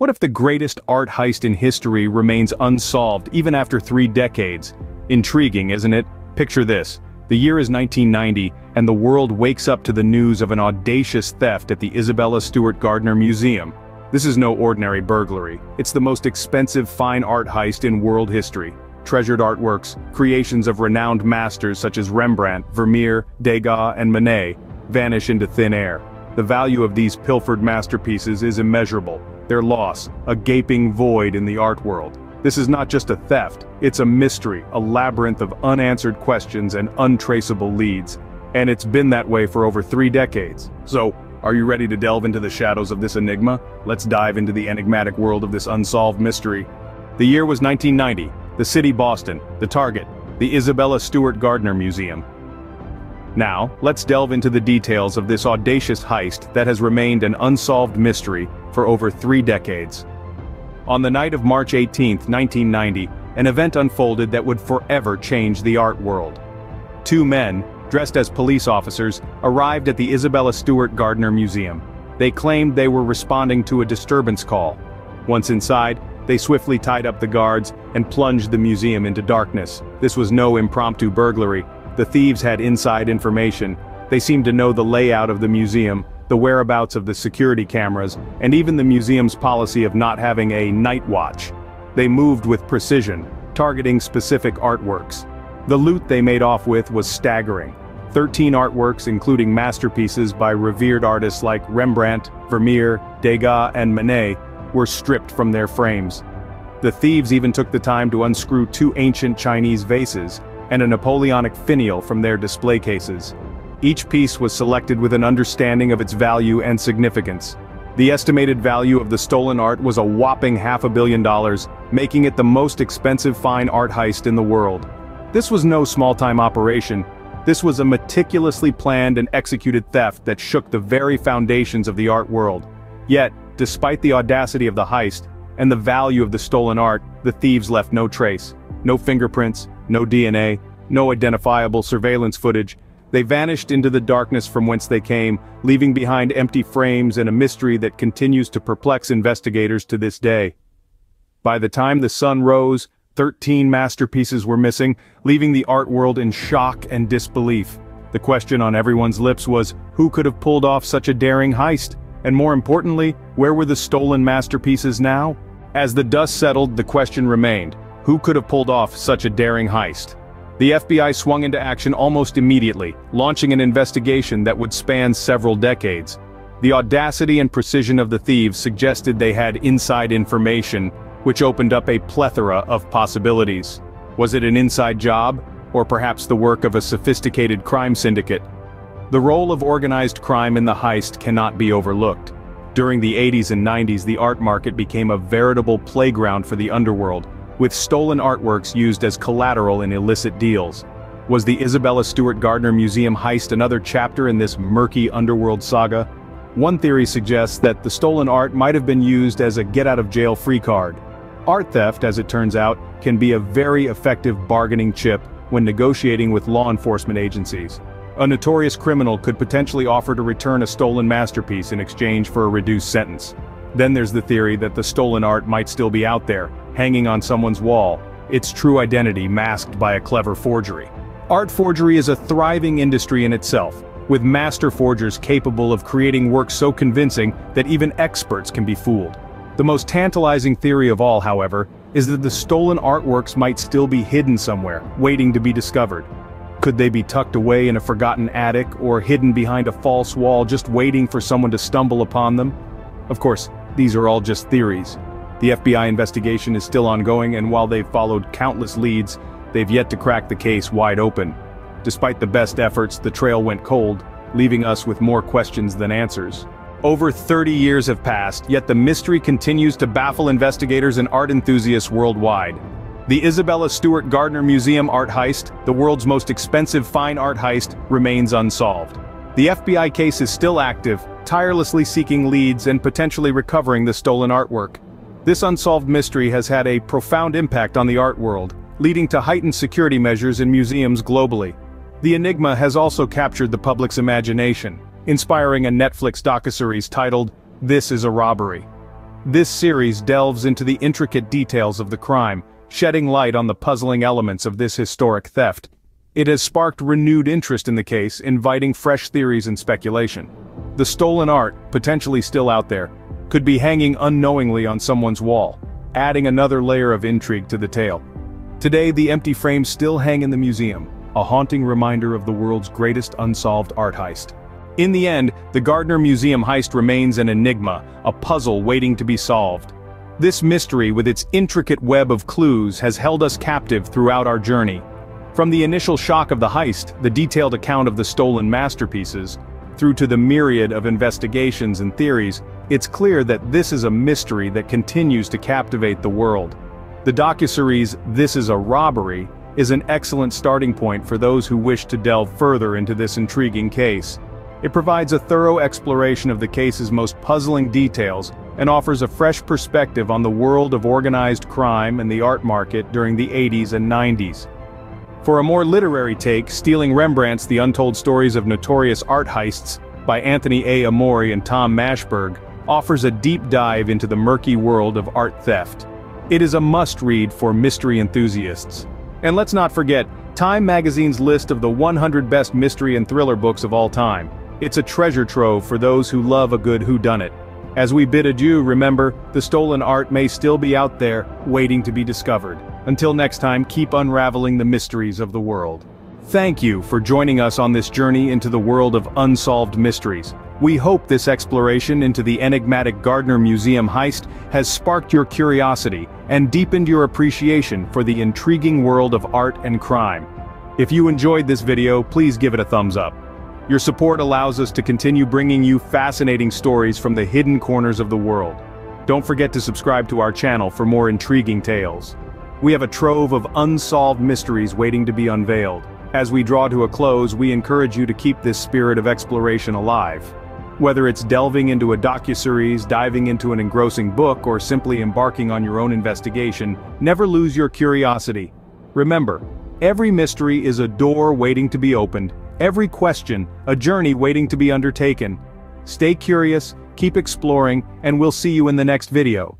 What if the greatest art heist in history remains unsolved even after three decades? Intriguing, isn't it? Picture this. The year is 1990, and the world wakes up to the news of an audacious theft at the Isabella Stewart Gardner Museum. This is no ordinary burglary. It's the most expensive fine art heist in world history. Treasured artworks, creations of renowned masters such as Rembrandt, Vermeer, Degas, and Manet, vanish into thin air. The value of these pilfered masterpieces is immeasurable. Their loss, a gaping void in the art world. This is not just a theft, it's a mystery, a labyrinth of unanswered questions and untraceable leads. And it's been that way for over three decades. So, are you ready to delve into the shadows of this enigma? Let's dive into the enigmatic world of this unsolved mystery. The year was 1990, the city Boston, the target, the Isabella Stewart Gardner Museum. Now, let's delve into the details of this audacious heist that has remained an unsolved mystery for over three decades. On the night of March 18, 1990, an event unfolded that would forever change the art world. Two men, dressed as police officers, arrived at the Isabella Stewart Gardner Museum. They claimed they were responding to a disturbance call. Once inside, they swiftly tied up the guards and plunged the museum into darkness. This was no impromptu burglary. The thieves had inside information. They seemed to know the layout of the museum, the whereabouts of the security cameras, and even the museum's policy of not having a night watch. They moved with precision, targeting specific artworks. The loot they made off with was staggering. 13 artworks including masterpieces by revered artists like Rembrandt, Vermeer, Degas and Manet were stripped from their frames. The thieves even took the time to unscrew two ancient Chinese vases and a Napoleonic finial from their display cases. Each piece was selected with an understanding of its value and significance. The estimated value of the stolen art was a whopping half a billion dollars, making it the most expensive fine art heist in the world. This was no small-time operation, this was a meticulously planned and executed theft that shook the very foundations of the art world. Yet, despite the audacity of the heist, and the value of the stolen art, the thieves left no trace. No fingerprints, no DNA, no identifiable surveillance footage. They vanished into the darkness from whence they came, leaving behind empty frames and a mystery that continues to perplex investigators to this day. By the time the sun rose, 13 masterpieces were missing, leaving the art world in shock and disbelief. The question on everyone's lips was, who could have pulled off such a daring heist? And more importantly, where were the stolen masterpieces now? As the dust settled, the question remained, who could have pulled off such a daring heist? The FBI swung into action almost immediately, launching an investigation that would span several decades. The audacity and precision of the thieves suggested they had inside information, which opened up a plethora of possibilities. Was it an inside job, or perhaps the work of a sophisticated crime syndicate? The role of organized crime in the heist cannot be overlooked. During the 80s and 90s the art market became a veritable playground for the underworld, with stolen artworks used as collateral in illicit deals. Was the Isabella Stewart Gardner Museum heist another chapter in this murky underworld saga? One theory suggests that the stolen art might have been used as a get-out-of-jail-free card, Art theft, as it turns out, can be a very effective bargaining chip when negotiating with law enforcement agencies. A notorious criminal could potentially offer to return a stolen masterpiece in exchange for a reduced sentence. Then there's the theory that the stolen art might still be out there, hanging on someone's wall, its true identity masked by a clever forgery. Art forgery is a thriving industry in itself, with master forgers capable of creating work so convincing that even experts can be fooled. The most tantalizing theory of all, however, is that the stolen artworks might still be hidden somewhere, waiting to be discovered. Could they be tucked away in a forgotten attic or hidden behind a false wall just waiting for someone to stumble upon them? Of course, these are all just theories. The FBI investigation is still ongoing and while they've followed countless leads, they've yet to crack the case wide open. Despite the best efforts, the trail went cold, leaving us with more questions than answers. Over 30 years have passed, yet the mystery continues to baffle investigators and art enthusiasts worldwide. The Isabella Stewart Gardner Museum art heist, the world's most expensive fine art heist, remains unsolved. The FBI case is still active, tirelessly seeking leads and potentially recovering the stolen artwork. This unsolved mystery has had a profound impact on the art world, leading to heightened security measures in museums globally. The enigma has also captured the public's imagination, inspiring a Netflix docuseries titled, This is a Robbery. This series delves into the intricate details of the crime, shedding light on the puzzling elements of this historic theft. It has sparked renewed interest in the case, inviting fresh theories and speculation. The stolen art, potentially still out there, could be hanging unknowingly on someone's wall, adding another layer of intrigue to the tale. Today the empty frames still hang in the museum, a haunting reminder of the world's greatest unsolved art heist. In the end, the Gardner Museum heist remains an enigma, a puzzle waiting to be solved. This mystery with its intricate web of clues has held us captive throughout our journey. From the initial shock of the heist, the detailed account of the stolen masterpieces, through to the myriad of investigations and theories, it's clear that this is a mystery that continues to captivate the world. The docuseries This is a Robbery is an excellent starting point for those who wish to delve further into this intriguing case. It provides a thorough exploration of the case's most puzzling details and offers a fresh perspective on the world of organized crime and the art market during the 80s and 90s. For a more literary take, Stealing Rembrandt's The Untold Stories of Notorious Art Heists by Anthony A. Amore and Tom Mashberg offers a deep dive into the murky world of art theft. It is a must-read for mystery enthusiasts. And let's not forget, Time magazine's list of the 100 best mystery and thriller books of all time. It's a treasure trove for those who love a good whodunit. As we bid adieu, remember, the stolen art may still be out there, waiting to be discovered. Until next time, keep unraveling the mysteries of the world. Thank you for joining us on this journey into the world of unsolved mysteries. We hope this exploration into the enigmatic Gardner Museum heist has sparked your curiosity and deepened your appreciation for the intriguing world of art and crime. If you enjoyed this video, please give it a thumbs up. Your support allows us to continue bringing you fascinating stories from the hidden corners of the world. Don't forget to subscribe to our channel for more intriguing tales. We have a trove of unsolved mysteries waiting to be unveiled. As we draw to a close, we encourage you to keep this spirit of exploration alive. Whether it's delving into a docuseries, diving into an engrossing book, or simply embarking on your own investigation, never lose your curiosity. Remember, every mystery is a door waiting to be opened, Every question, a journey waiting to be undertaken. Stay curious, keep exploring, and we'll see you in the next video.